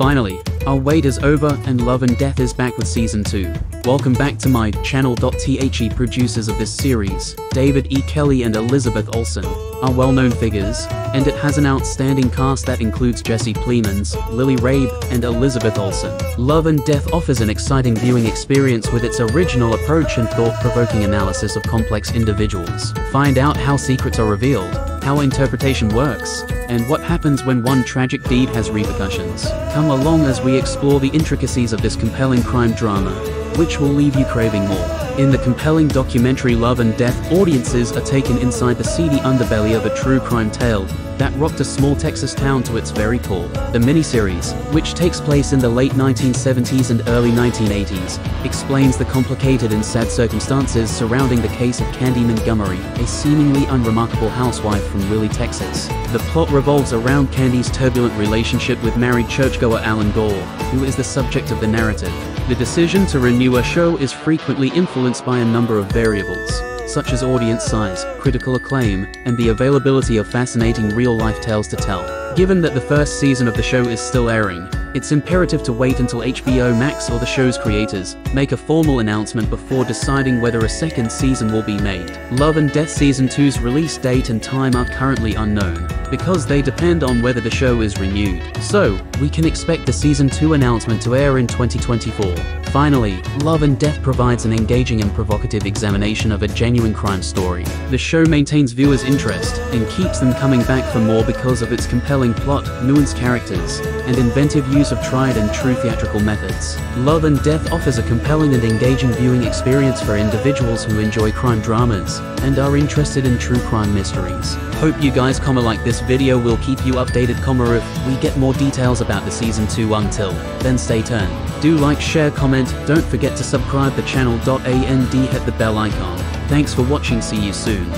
Finally, our wait is over and Love and Death is back with season 2. Welcome back to my channel. The producers of this series, David E. Kelley and Elizabeth Olsen, are well-known figures, and it has an outstanding cast that includes Jesse Plemons, Lily Rabe, and Elizabeth Olsen. Love and Death offers an exciting viewing experience with its original approach and thought-provoking analysis of complex individuals. Find out how secrets are revealed, how interpretation works, and what happens when one tragic deed has repercussions. Come along as we explore the intricacies of this compelling crime drama, which will leave you craving more. In the compelling documentary Love and Death, audiences are taken inside the seedy underbelly of a true crime tale that rocked a small Texas town to its very core. The miniseries, which takes place in the late 1970s and early 1980s, explains the complicated and sad circumstances surrounding the case of Candy Montgomery, a seemingly unremarkable housewife from Wylie, Texas. The plot revolves around Candy's turbulent relationship with married churchgoer Allan Gore, who is the subject of the narrative. The decision to renew a show is frequently influenced by a number of variables such as audience size, critical acclaim, and the availability of fascinating real-life tales to tell. Given that the first season of the show is still airing, it's imperative to wait until HBO Max or the show's creators make a formal announcement before deciding whether a second season will be made. Love and Death Season 2's release date and time are currently unknown, because they depend on whether the show is renewed. So, we can expect the Season 2 announcement to air in 2024. Finally, Love and Death provides an engaging and provocative examination of a genuine crime story. The show maintains viewers' interest and keeps them coming back for more because of its compelling plot, nuanced characters, and inventive use of tried and true theatrical methods. Love and Death offers a compelling and engaging viewing experience for individuals who enjoy crime dramas and are interested in true crime mysteries. Hope you guys comma like this video will keep you updated comma if we get more details about the season 2 until then stay tuned. Do like, share, comment, don't forget to subscribe the channel. And hit the bell icon. Thanks for watching see you soon.